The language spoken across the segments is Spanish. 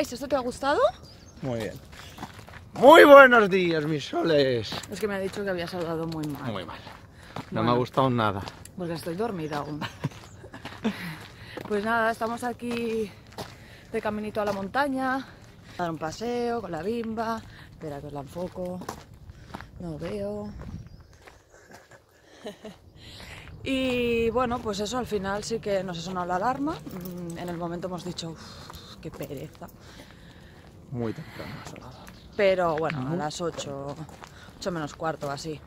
¿Esto te ha gustado? Muy bien. Muy buenos días, mis soles. Es que me ha dicho que había saludado muy mal. Muy mal. No Bueno. me ha gustado nada. Porque estoy dormida aún. pues nada, estamos aquí de caminito a la montaña. A dar un paseo con la bimba. Espera que os la enfoco. No veo. y bueno, pues eso al final sí que nos ha sonado la alarma. Mm, En el momento hemos dicho, "Uf, qué pereza. Muy temprano. Pero bueno, a las 8, 8 menos cuarto, así.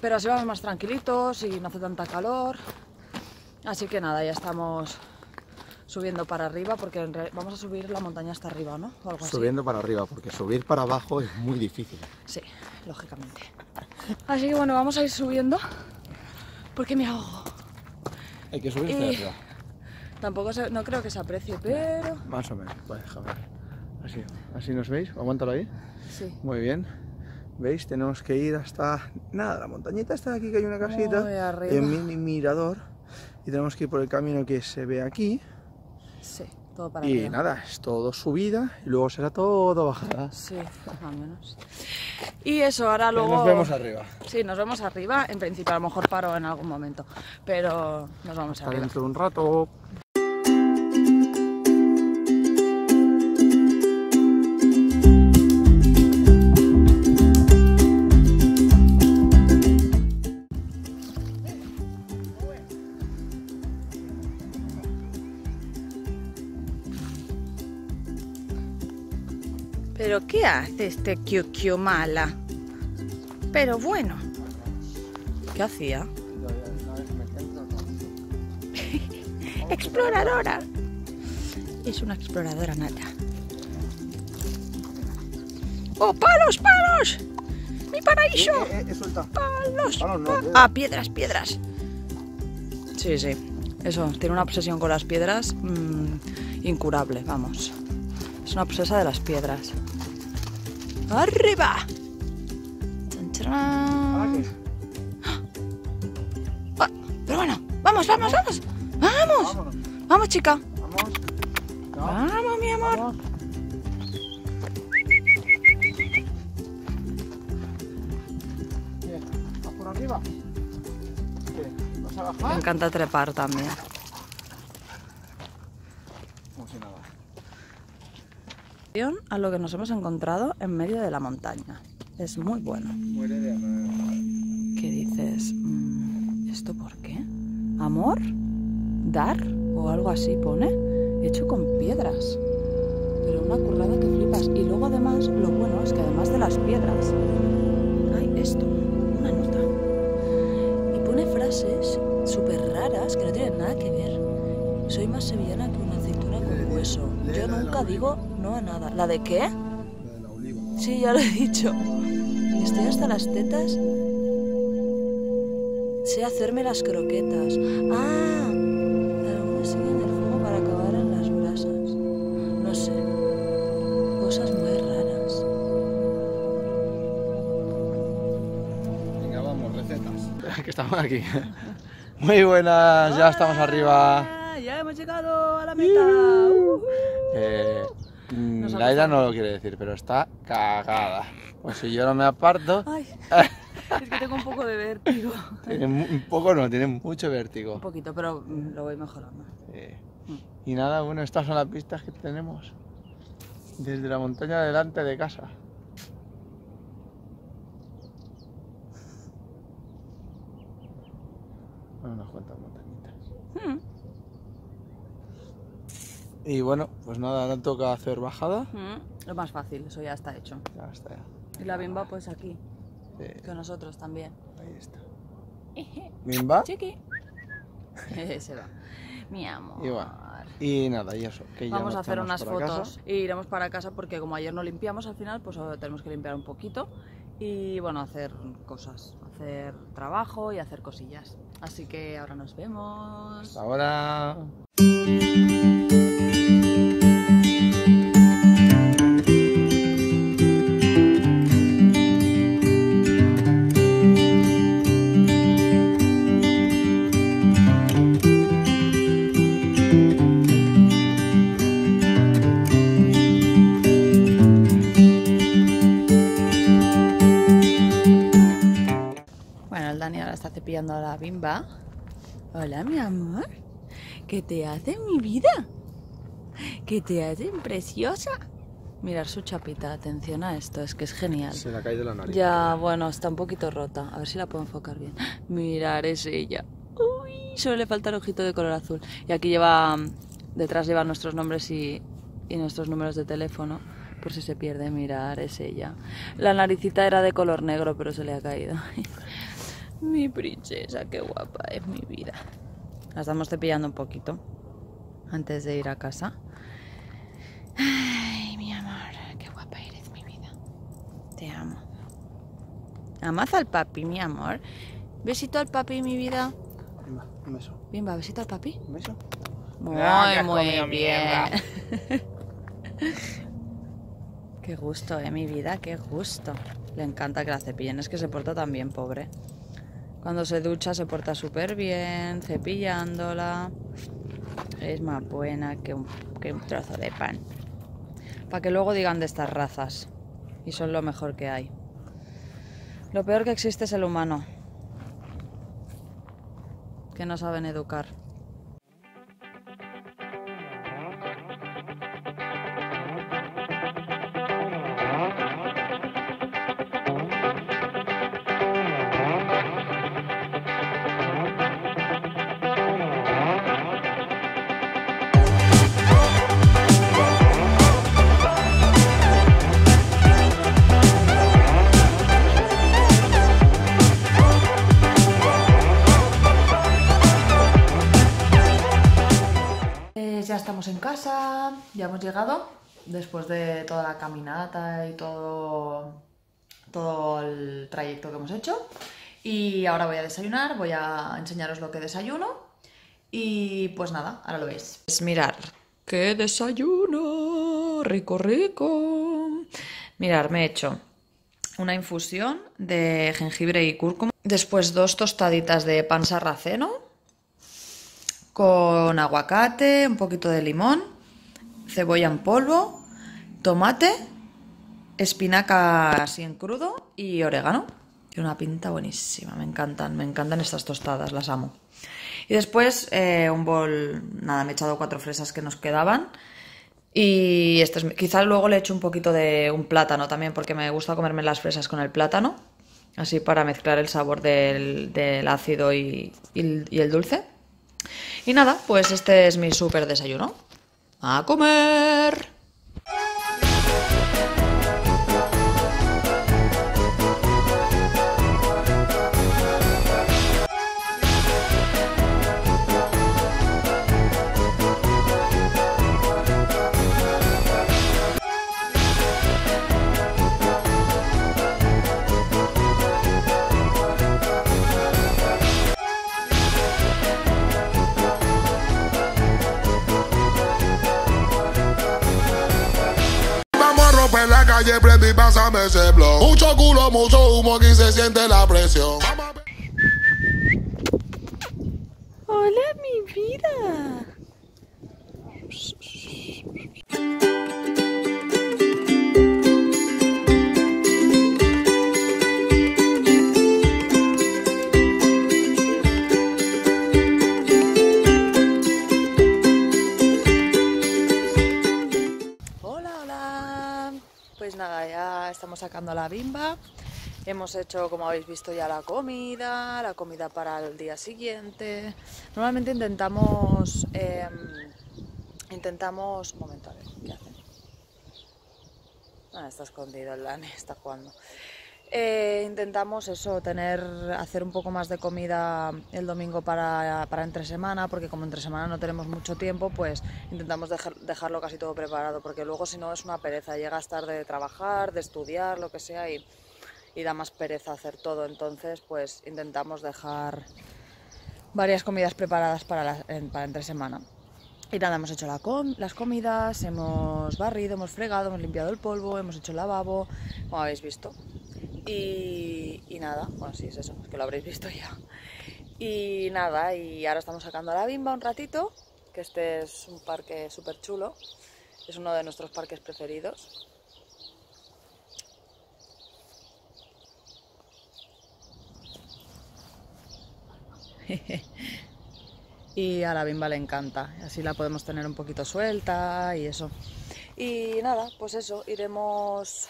Pero así vamos más tranquilitos y no hace tanta calor. Así que nada, ya estamos subiendo para arriba porque en re- vamos a subir la montaña hasta arriba, ¿no? O algo así. Subiendo para arriba, porque subir para abajo es muy difícil. Sí, lógicamente. Así que bueno, vamos a ir subiendo porque me ahogo. Hay que subir Y- arriba. Tampoco se- no creo que se aprecie, pero Más o menos. Vale, déjame ver. Así, así nos veis. Aguántalo ahí. sí. Muy bien. ¿Veis? Tenemos que ir hasta... Nada, la montañita está aquí, que hay una casita. Muy arriba. En mini mirador. Y tenemos que ir por el camino que se ve aquí. Sí, todo para Y arriba. nada, es todo subida y luego será todo bajada. Sí, más o menos. Y eso, ahora luego... Nos vemos arriba. Sí, nos vemos arriba. En principio, a lo mejor paro en algún momento. Pero nos vamos Hasta arriba. dentro de un rato. Este Kyukyu mala? Pero bueno. ¿Qué hacía? Exploradora. Es una exploradora nata. ¡Oh, palos, palos! ¡Mi paraíso! Eh, eh, eh. ¡Palos! Palos no, pa- piedras. ah, piedras, piedras. Sí, sí. Eso, tiene una obsesión con las piedras mm, incurable, vamos. Es una obsesa de las piedras. ¡Arriba! Ah, pero bueno, vamos, vamos, vamos. ¡Vamos! Vamos, chica. Vamos. Vamos, mi amor. Vamos. Bien, ¿Vas por arriba? ¿Qué? ¿Vas a Me encanta trepar también. Como si nada. A lo que nos hemos encontrado en medio de la montaña. Es muy bueno. Muere de hambre. ¿Qué dices? Mm, ¿Esto por qué? ¿Amor? ¿Dar? O algo así pone. Hecho con piedras. Pero una currada que flipas. Y luego además, lo bueno es que además de las piedras, hay esto, una nota. Y pone frases súper raras que no tienen nada que ver. Soy más sevillana que una Yo nunca digo no a nada. ¿La de qué? La de la oliva. Sí, ya lo he dicho. Estoy hasta las tetas. Sé hacerme las croquetas. Ah, algunos siguen el fuego para acabar en las brasas. No sé. Cosas muy raras. Venga, vamos, recetas. que estamos aquí. Muy buenas, ya estamos arriba. Ya hemos llegado a la meta. Eh, mm, no lo quiere decir, pero está cagada. Pues si yo no me aparto, Ay, es que tengo un poco de vértigo. tiene un poco no, tiene mucho Un vértigo. poquito, pero mm, lo voy mejorando. Eh, y nada, bueno, estas son las pistas que tenemos desde la montaña delante de casa. Unas cuantas montañitas. Mm, Y bueno, pues nada, ahora toca hacer bajada. mm, Lo más fácil, eso ya está hecho. Ya está, ya. Y la bimba pues aquí, Eh, con nosotros también. ahí está. ¿Bimba? Chiqui. Se va. Mi amor. Y bueno, y nada, y eso. Que ya Vamos a hacer unas fotos y iremos para casa porque como ayer no limpiamos al final, pues ahora tenemos que limpiar un poquito y bueno, hacer cosas, hacer trabajo y hacer cosillas. Así que ahora nos vemos. Hasta ahora. Bimba. Hola, mi amor. ¿Qué te hace mi vida? ¿Qué te hace preciosa? Mirar su chapita, atención a esto, es que es genial. Se le ha caído la nariz. Ya, bueno, está un poquito rota. A ver si la puedo enfocar bien. Mirar, es ella. Uy, solo le falta el ojito de color azul. Y aquí lleva, detrás lleva nuestros nombres y, y nuestros números de teléfono. Por si se pierde, mirar, es ella. La naricita era de color negro, pero se le ha caído. mi princesa, qué guapa es mi vida. La estamos cepillando un poquito antes de ir a casa. Ay, mi amor, qué guapa eres, mi vida. Te amo. ¿Amas al papi, mi amor? Besito al papi, mi vida. Venga, un beso. Bien, va, besito al papi. ¿Un beso? Muy, Ah, muy bien. qué gusto, eh, mi vida, qué gusto. Le encanta que la cepillen, es que se porta tan bien, pobre. Cuando se ducha se porta súper bien, cepillándola. Es más buena que un, trozo de pan. Para que luego digan de estas razas. Y son lo mejor que hay. Lo peor que existe es el humano. Que no saben educar. Hemos llegado después de toda la caminata y todo, todo el trayecto que hemos hecho. Y ahora voy a desayunar, voy a enseñaros lo que desayuno. Y pues nada, ahora lo veis. Es mirar, qué desayuno, rico, rico. Mirar, me he hecho una infusión de jengibre y cúrcuma. Después dos tostaditas de pan sarraceno con aguacate, un poquito de limón, cebolla en polvo, tomate, espinaca así en crudo y orégano. Y una pinta buenísima, me encantan, me encantan estas tostadas, las amo. Y después eh, un bol, nada, me he echado cuatro fresas que nos quedaban. Y esto es, quizá luego le echo un poquito de un plátano también, porque me gusta comerme las fresas con el plátano, así para mezclar el sabor del, del ácido y, y el dulce. Y nada, pues este es mi súper desayuno. ¡A comer! Calle, prende y pásame ese blog. Mucho culo, mucho humo, aquí se siente la presión. ¡Hola, mi vida! Pues nada, ya estamos sacando la bimba. Hemos hecho, como habéis visto, ya la comida, la comida para el día siguiente. Normalmente intentamos, em, intentamos, un momento, a ver, ¿qué hacen? Ah, está escondido el Lani, está jugando. Eh, intentamos eso, tener, hacer un poco más de comida el domingo para, para entre semana, porque como entre semana no tenemos mucho tiempo, pues intentamos dejar- dejarlo casi todo preparado, porque luego si no es una pereza, llegas tarde de trabajar, de estudiar, lo que sea, y, da más pereza hacer todo. Entonces, pues intentamos dejar varias comidas preparadas para, para entre semana. Y nada, hemos hecho la com- las comidas, hemos barrido, hemos fregado, hemos limpiado el polvo, hemos hecho el lavabo, como habéis visto. Y, nada, bueno, sí, es eso, es que lo habréis visto ya. Y nada, y ahora estamos sacando a la bimba un ratito, que este es un parque súper chulo, es uno de nuestros parques preferidos. y a la bimba le encanta. Así la podemos tener un poquito suelta y eso. Y nada, pues eso, iremos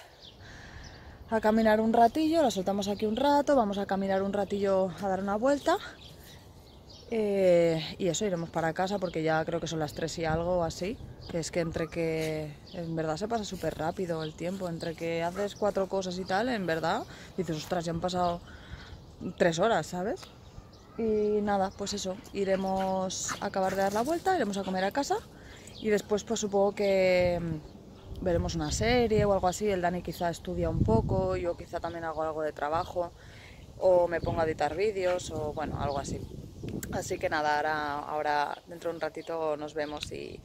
a caminar un ratillo, la soltamos aquí un rato, vamos a caminar un ratillo a dar una vuelta. Eh, y eso, iremos para casa porque ya creo que son las 3 y algo así. Es que entre que en verdad se pasa súper rápido el tiempo, entre que haces cuatro cosas y tal, en verdad dices, ostras, ya han pasado tres horas, ¿sabes? Y nada, pues eso, iremos a acabar de dar la vuelta, iremos a comer a casa y después pues supongo que veremos una serie o algo así. El Dani quizá estudia un poco, yo quizá también hago algo de trabajo o me pongo a editar vídeos o bueno, algo así. Así que nada, ahora, dentro de un ratito nos vemos y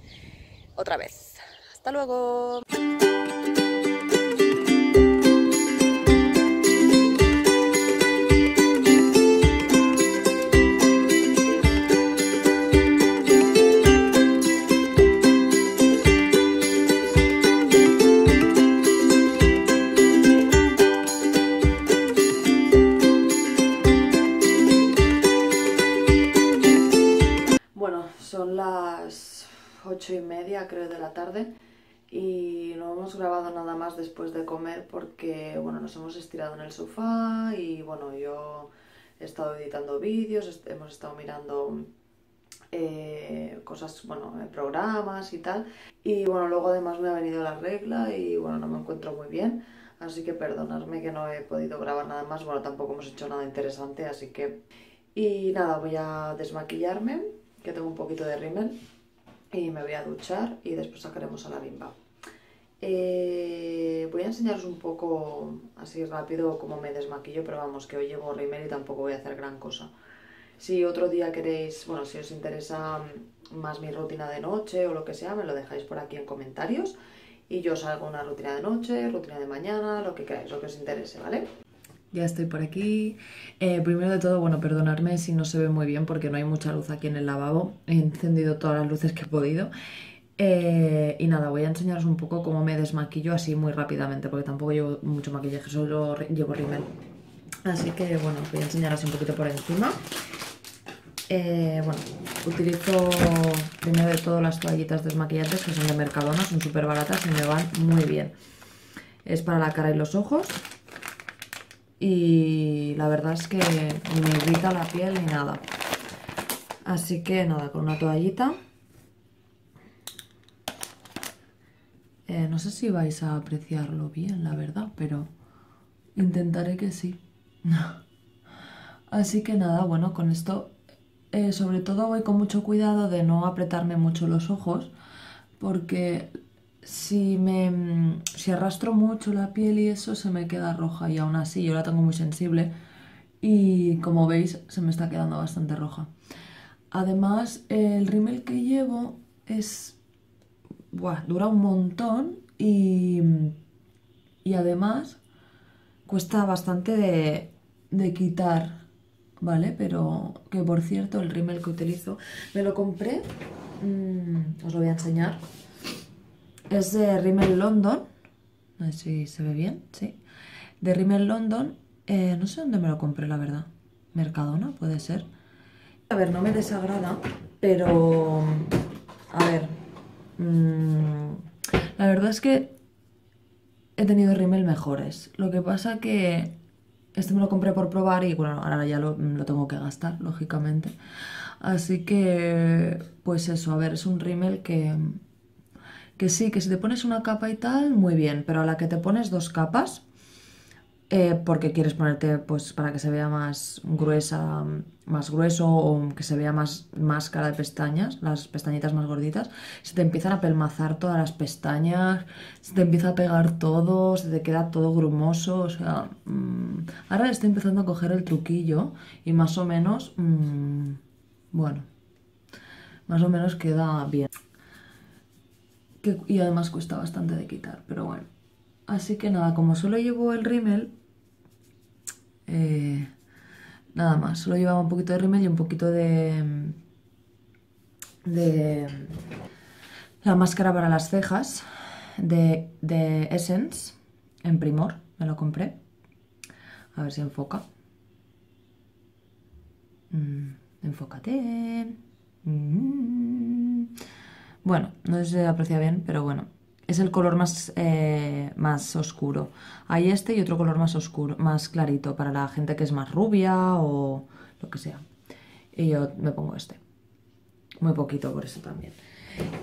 otra vez. Hasta luego. Media creo de la tarde. Y no hemos grabado nada más después de comer porque bueno nos hemos estirado en el sofá y bueno yo he estado editando vídeos, hemos estado mirando eh, cosas, bueno, eh, programas y tal. Y bueno luego además me ha venido la regla y bueno no me encuentro muy bien. Así que perdonadme que no he podido grabar nada más, bueno tampoco hemos hecho nada interesante así que. Y nada voy a desmaquillarme que tengo un poquito de rímel y me voy a duchar y después sacaremos a la bimba. Eh, voy a enseñaros un poco así rápido cómo me desmaquillo, pero vamos, que hoy llevo rímel y tampoco voy a hacer gran cosa. Si otro día queréis, bueno, si os interesa más mi rutina de noche o lo que sea, me lo dejáis por aquí en comentarios y yo os hago una rutina de noche, rutina de mañana, lo que queráis, lo que os interese, ¿vale? Ya estoy por aquí. Eh, primero de todo, bueno, perdonadme si no se ve muy bien porque no hay mucha luz aquí en el lavabo. He encendido todas las luces que he podido. Eh, y nada, voy a enseñaros un poco cómo me desmaquillo así muy rápidamente porque tampoco llevo mucho maquillaje, solo llevo rímel. Así que bueno, voy a enseñar así un poquito por encima. Eh, bueno, utilizo primero de todo las toallitas desmaquillantes que son de Mercadona, son súper baratas y me van muy bien. Es para la cara y los ojos y la verdad es que ni me irrita la piel ni nada. Así que nada, con una toallita. Eh, no sé si vais a apreciarlo bien, la verdad, pero intentaré que sí. Así que nada, bueno, con esto eh, sobre todo voy con mucho cuidado de no apretarme mucho los ojos porque si me si arrastro mucho la piel y eso se me queda roja y aún así yo la tengo muy sensible y como veis se me está quedando bastante roja. Además el rímel que llevo es buah, dura un montón y, y además cuesta bastante de, de quitar, ¿vale? Pero que por cierto el rímel que utilizo me lo compré, mm, os lo voy a enseñar. Es de Rimmel London. No sé si se ve bien, sí. De Rimmel London. eh, no sé dónde me lo compré, la verdad. Mercadona, puede ser. A ver, no me desagrada, pero... A ver. mm, la verdad es que he tenido Rimmel mejores. Lo que pasa que este me lo compré por probar y bueno, ahora ya lo, lo tengo que gastar, lógicamente. Así que, pues eso, a ver, es un Rimmel que que sí, que si te pones una capa y tal, muy bien, pero a la que te pones dos capas, eh, porque quieres ponerte, pues para que se vea más gruesa, más grueso o que se vea más máscara de pestañas, las pestañitas más gorditas, se te empiezan a pelmazar todas las pestañas, se te empieza a pegar todo, se te queda todo grumoso, o sea, mm, ahora estoy empezando a coger el truquillo y más o menos, mm, bueno, más o menos queda bien y además cuesta bastante de quitar, pero bueno. Así que nada, como solo llevo el rímel, eh, nada más, solo llevaba un poquito de rímel y un poquito de, de la máscara para las cejas de, de Essence en Primor, me lo compré. A ver si enfoca. Mm, Enfócate. Mm. Bueno, no sé si se aprecia bien, pero bueno. Es el color más, eh, más oscuro. Hay este y otro color más oscuro, más clarito, para la gente que es más rubia o lo que sea. Y yo me pongo este. Muy poquito por eso también.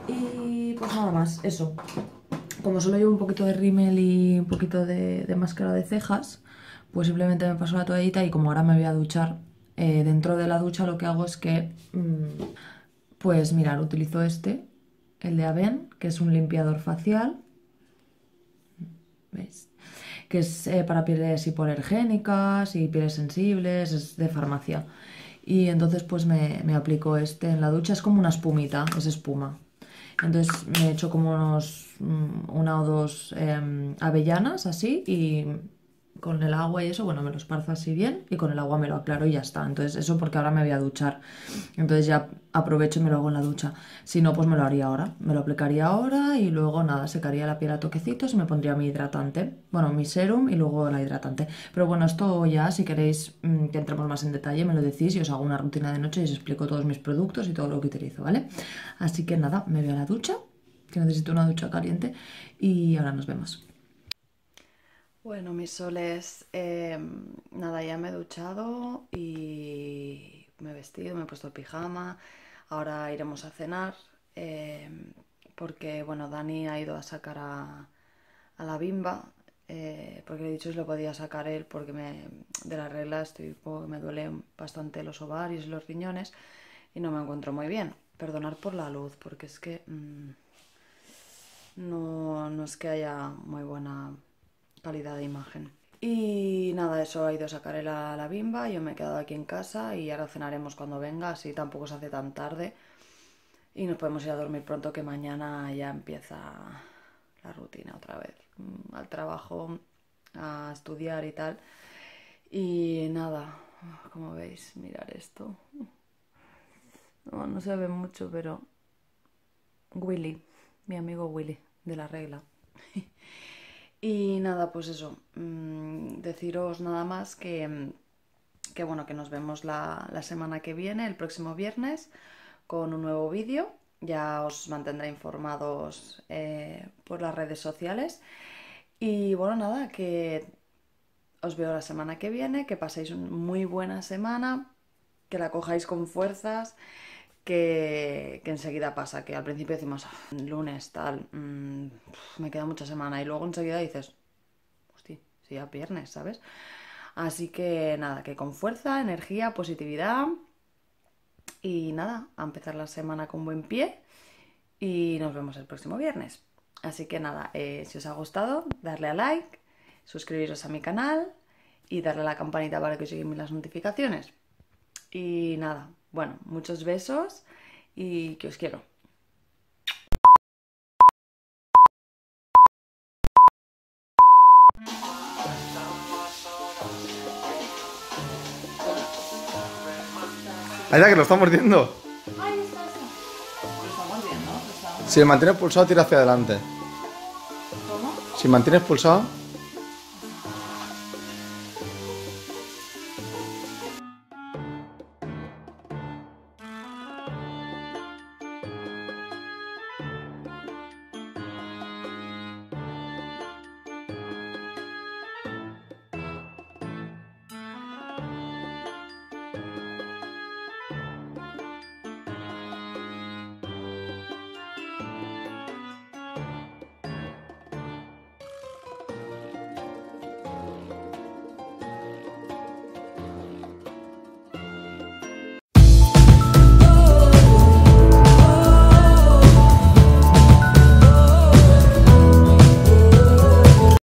Y pues nada más, eso. Como solo llevo un poquito de rímel y un poquito de, máscara de cejas, pues simplemente me paso la toallita y como ahora me voy a duchar, eh, dentro de la ducha lo que hago es que, mm, pues mirar, utilizo este, el de Aven, que es un limpiador facial. ¿Veis? Que es eh, para pieles hipoalergénicas y pieles sensibles, es de farmacia. Y entonces pues me, me aplico este en la ducha, es como una espumita, es espuma. Entonces me echo como unos, mm, una o dos em, avellanas así y con el agua y eso, bueno, me lo esparzo así bien y con el agua me lo aclaro y ya está. Entonces, eso porque ahora me voy a duchar. Entonces ya aprovecho y me lo hago en la ducha. Si no, pues me lo haría ahora. Me lo aplicaría ahora y luego nada, secaría la piel a toquecitos y me pondría mi hidratante. Bueno, mi serum y luego la hidratante. Pero bueno, esto ya, si queréis mm, que entremos más en detalle, me lo decís y os hago una rutina de noche y os explico todos mis productos y todo lo que utilizo, ¿vale? Así que nada, me voy a la ducha, que necesito una ducha caliente y ahora nos vemos. Bueno, mis soles, em, nada, ya me he duchado y me he vestido, me he puesto pijama. Ahora iremos a cenar em, porque, bueno, Dani ha ido a sacar a, la bimba eh, porque le he dicho si lo podía sacar él porque me, de la regla estoy, me duelen bastante los ovarios y los riñones y no me encuentro muy bien. Perdonar por la luz porque es que mm, no, no es que haya muy buena calidad de imagen. Y nada, eso ha ido a sacar la, la bimba, yo me he quedado aquí en casa y ahora cenaremos cuando venga, así tampoco se hace tan tarde. Y nos podemos ir a dormir pronto que mañana ya empieza la rutina otra vez. Mm, Al trabajo, a estudiar y tal. Y nada, como veis, mirar esto. No, no se ve mucho, pero Willy, mi amigo Willy, de la regla. Y nada, pues eso, mm, deciros nada más que, mm, que bueno, que nos vemos la, la semana que viene, el próximo viernes, con un nuevo vídeo. Ya os mantendré informados eh, por las redes sociales. Y bueno, nada, que os veo la semana que viene, que paséis una muy buena semana, que la cojáis con fuerzas que, enseguida pasa, que al principio decimos, "Ah, lunes, tal, mm, me queda mucha semana, y luego enseguida dices, hostia, sí, ya viernes, ¿sabes? Así que nada, que con fuerza, energía, positividad, y nada, a empezar la semana con buen pie, y nos vemos el próximo viernes. Así que nada, eh, si os ha gustado, darle a like, suscribiros a mi canal y darle a la campanita para que os lleguen las notificaciones. Y nada, bueno, muchos besos y que os quiero. Ahí que lo está mordiendo. Ahí está, está. Lo estamos viendo, lo estamos- Si mantienes pulsado, tira hacia adelante. ¿Cómo? Si mantienes pulsado,